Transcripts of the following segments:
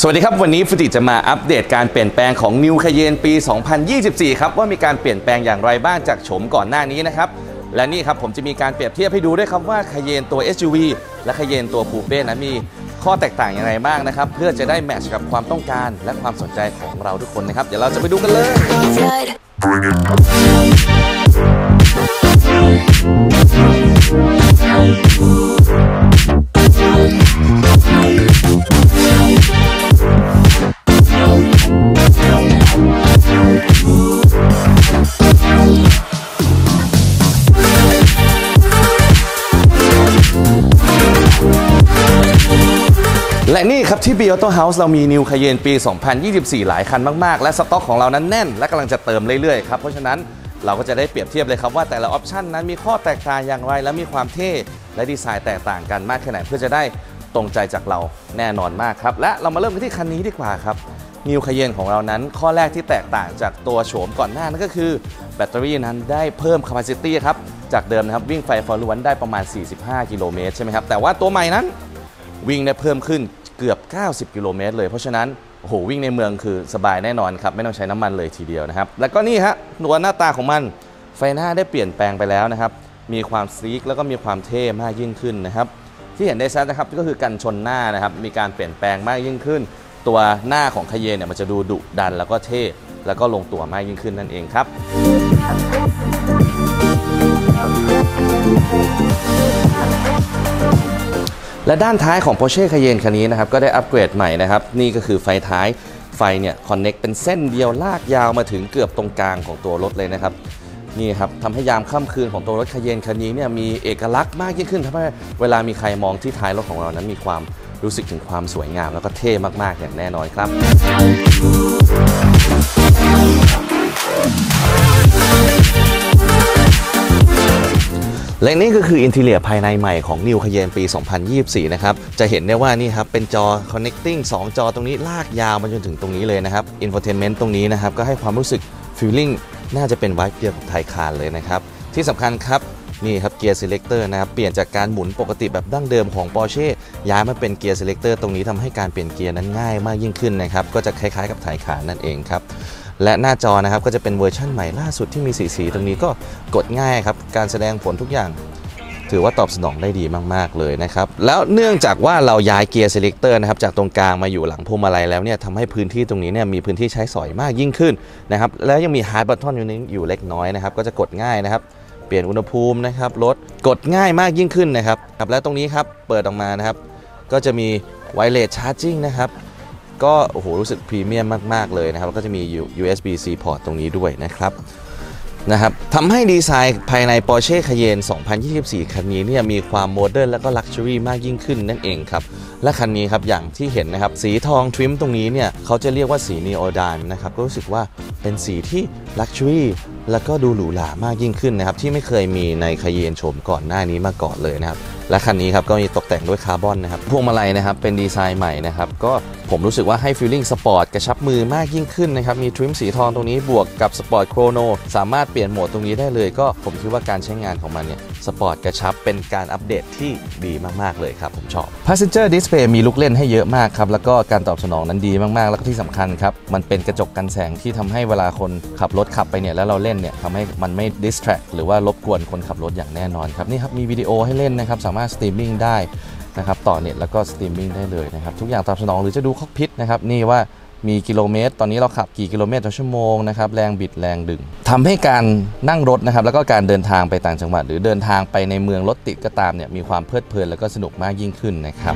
สวัสดีครับ วันนี้ฟุติจะมาอัปเดตการเปลี่ยนแปลงของ New Cayenne ปี 2024 ครับ ว่ามีการเปลี่ยนแปลงอย่างไรบ้างจากโฉมก่อนหน้านี้นะครับ และนี่ครับผมจะมีการเปรียบเทียบให้ดูด้วยครับว่า Cayenne ตัว SUV และ Cayenne ตัว Coupe นั้นมีข้อแตกต่างอย่างไรบ้างนะครับ เพื่อจะได้แมทช์กับความต้องการและความสนใจของเราทุกคนนะครับ เดี๋ยวเราจะไปดูกันเลย และนี่ครับที่ b ี Auto House เรามี New Cayenne ปี 2024 หลายคันมาก ๆ และสต็อกของเรานั้นแน่น และกำลังจะเติมเรื่อยๆ ครับ เพราะฉะนั้นเราก็จะได้เปรียบเทียบเลยครับว่าแต่ละออปชันนั้นมีข้อแตกต่างอย่างไร และมีความเท่ และดีไซน์แตกต่างกันมากแค่ไหนเพื่อจะได้ตรงใจจากเราแน่นอนมากครับ และเรามาเริ่มกันที่คันนี้ดีกว่าครับ New Cayenne ของเรานั้น ข้อแรกที่แตกต่างจากตัวโฉมก่อนหน้านั่นก็คือ แบตเตอรี่นั้นได้เพิ่ม capacity ครับจากเดิมนะครับวิ่งไฟฟอร์ล้วนได้ประมาณ 45 กิโลเมตรใช่ไหมครับแต่ว่าตัวใหม่นั้นวิ่งได้เพิ่มขึ้น เกือบ 90 กิโลเมตรเลย เพราะฉะนั้นโอ้โหวิ่งในเมืองคือสบายแน่นอนครับ ไม่ต้องใช้น้ำมันเลยทีเดียวนะครับ แล้วก็นี่ฮะตัวหน้าตาของมันไฟหน้าได้เปลี่ยนแปลงไปแล้วนะครับ มีความซีกแล้วก็มีความเท่มากยิ่งขึ้นนะครับ ที่เห็นได้ชัดนะครับก็คือกันชนหน้านะครับ มีการเปลี่ยนแปลงมากยิ่งขึ้น ตัวหน้าของคาเยนเนี่ยมันจะดูดุดันแล้วก็เท่แล้วก็ลงตัวมากยิ่งขึ้นนั่นเองครับ และด้านท้ายของ Porsche Cayenne คันนี้นะครับก็ได้อัปเกรดใหม่นะครับนี่ก็คือไฟท้ายไฟเนี่ยคอนเน็กเป็นเส้นเดียวลากยาวมาถึงเกือบตรงกลางของตัวรถเลยนะครับนี่ครับทำให้ยามค่ำคืนของตัวรถ Cayenne คันนี้เนี่ยมีเอกลักษณ์มากยิ่งขึ้นทำให้เวลามีใครมองที่ท้ายรถของเรานั้นมีความรู้สึกถึงความสวยงาม แล้วก็เท่มาก ๆ อย่างแน่นอนครับ และนี่ก็คือ interior ภายในใหม่ของ New Cayenne ปี 2024 นะครับ จะเห็นได้ว่านี่ครับ เป็นจอ connecting 2 จอตรงนี้ลากยาวมาจนถึงตรงนี้เลยนะครับ infotainment ตรงนี้นะครับ ก็ให้ความรู้สึก feeling น่าจะเป็น vibe เดียวของ Taycan เลยนะครับ ที่สำคัญครับนี่ครับเกียร์ selector นะครับเปลี่ยนจากการหมุนปกติแบบดั้งเดิมของ Porsche ย้ายมาเป็นเกียร์ selector ตรงนี้ทำให้การเปลี่ยนเกียร์นั้นง่ายมากยิ่งขึ้นนะครับ ก็จะคล้ายๆกับ Taycan นั่นเองครับ และหน้าจอนะครับก็จะเป็นเวอร์ชั่นใหม่ล่าสุดที่มีสีสีตรงนี้ก็กดง่ายครับ การแสดงผลทุกอย่าง ถือว่าตอบสนองได้ดีมาก ๆ เลยนะครับ แล้วเนื่องจากว่าเราย้ายเกียร์ selector นะครับจากตรงกลางมาอยู่หลังพวงมาลัยแล้วเนี่ยทำให้พื้นที่ตรงนี้เนี่ยมีพื้นที่ใช้สอยมากยิ่งขึ้นนะครับแล้วยังมี hard button อยู่นี้อยู่เล็กน้อยนะครับก็จะกดง่ายนะครับเปลี่ยนอุณหภูมินะครับลดกดง่ายมากยิ่งขึ้นนะครับครับและตรงนี้ครับเปิดออกมานะครับก็จะมี wireless charging นะครับ ก็โอ้โหรู้สึกพรีเมียมมาก ๆ เลยนะครับแล้วก็จะมี USB-C port ตรงนี้ด้วยนะครับนะครับทำให้ดีไซน์ภายใน Porsche Cayenne 2024 คันนี้เนี่ยมีความ modern และก็ luxury มากยิ่งขึ้นนั่นเองครับ และคันนี้ครับอย่างที่เห็นนะครับ สีทอง trim ตรงนี้เนี่ยเขาจะเรียกว่าสี Neodyme นะครับ ก็รู้สึกว่าเป็นสีที่ luxury แล้วก็ดูหรูหรามากยิ่งขึ้นนะครับ ที่ไม่เคยมีใน Cayenne โฉมก่อนหน้านี้มาก่อนเลยนะครับ และคันนี้ครับก็มีตกแต่งด้วยคาร์บอนนะครับพวงมาลัยนะครับเป็นดีไซน์ใหม่นะครับก็ ผมรู้สึกว่าให้ feeling sport กระชับมือมากยิ่งขึ้นนะครับ มี trim สีทองตรงนี้บวกกับ Sport Chrono สามารถเปลี่ยนโหมดตรงนี้ได้เลยก็ผมคิดว่าการใช้งานของมันเนี่ยสปอร์ตกระชับเป็นการอัปเดตที่ดีมาก ๆ เลยครับ ผมชอบ Passenger Display มีลูกเล่นให้เยอะมากครับ แล้วก็การตอบสนองนั้นดีมาก ๆ แล้วก็ที่สำคัญครับ มันเป็นกระจกกันแสงที่ทำให้เวลาคนขับรถขับไปเนี่ยแล้วเราเล่นเนี่ยทำให้มันไม่ distract หรือว่ารบกวนคนขับรถอย่างแน่นอนครับนี่ครับมีวิดีโอให้เล่นนะครับสามารถสตรีมมิ่งได้ นะครับต่อเน็ตแล้วก็สตรีมมิ่งได้เลยนะครับทุกอย่างตอบสนองหรือจะดู cockpit นะครับนี่ว่ามีกิโลเมตร ตอนนี้เราขับกี่กิโลเมตรต่อชั่วโมงนะครับแรงบิดแรงดึงทำให้การนั่งรถนะครับแล้วก็การเดินทางไปต่างจังหวัด หรือเดินทางไปในเมืองรถติดก็ตามเนี่ยมีความเพลิดเพลินแล้วก็สนุกมากยิ่งขึ้นนะครับ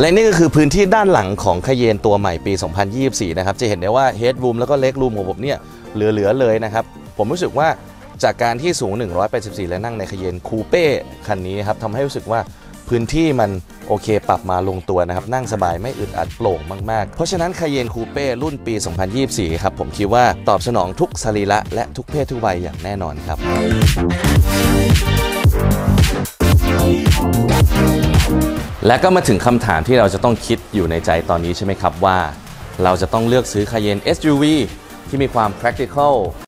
และนี่ก็คือพื้นที่ด้านหลังของ Cayenne ตัวใหม่ปี 2024 นะครับ จะเห็นได้ว่า Headroom แล้วก็ Legroom ของผมเนี่ยเหลือ ๆ เลยนะครับ ผมรู้สึกว่า จากการที่สูง 184 และนั่งในคาเยนคูเป้คันนี้ครับทำให้รู้สึกว่าพื้นที่มันโอเคปรับมาลงตัวนะครับ นั่งสบายไม่อึดอัดโปร่งมากๆ เพราะฉะนั้นคาเยนคูเป้รุ่นปี 2024 ครับผมคิดว่าตอบสนองทุกสรีระและทุกเพศทุกวัยอย่างแน่นอนครับ และก็มาถึงคำถามที่เราจะต้องคิดอยู่ในใจตอนนี้ใช่ไหมครับว่า เราจะต้องเลือกซื้อ Cayenne SUV ที่มีความ practical